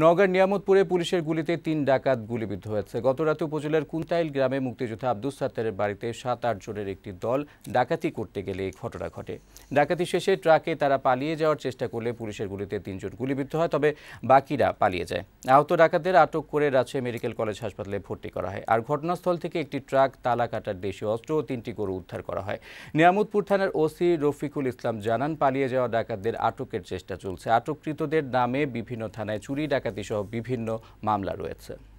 নওগাঁর নিয়ামতপুরে পুলিশের গুলিতে তিন ডাকাত গুলিবিদ্ধ হয়েছে। গতরাতে উপজেলার কুন্তাইল গ্রামে মুক্তিযোদ্ধা আব্দুল সাত্তারের বাড়িতে সাত, আট জনের একটি দল ডাকাতি করতে গেলে এই ঘটনা ঘটে। ডাকাতি শেষে ট্রাকে তারা পালিয়ে যাওয়ার চেষ্টা করলে পুলিশের গুলিতে তিনজন গুলিবিদ্ধ হয়, তবে বাকিরা পালিয়ে যায়। আহত ডাকাতদের আটক করে রাজশাহী মেডিকেল কলেজ হাসপাতালে ভর্তি করা হয়। আর ঘটনাস্থল থেকে একটি ট্রাক, তালা কাটার দেশীয় অস্ত্র ও তিনটি গরু উদ্ধার করা হয়। নিয়ামতপুর থানার ওসি রফিকুল ইসলাম জানান, পালিয়ে যাওয়া ডাকাতদের আটকের চেষ্টা চলছে। আটককৃতদের নামে বিভিন্ন থানায় চুরি ডাকাতি সহ বিভিন্ন মামলা রয়েছে।